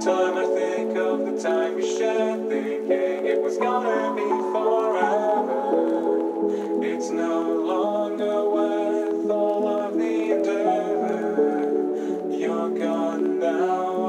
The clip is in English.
time I think of the time you shared, thinking it was gonna be forever. It's no longer worth all of the endeavor. You're gone now.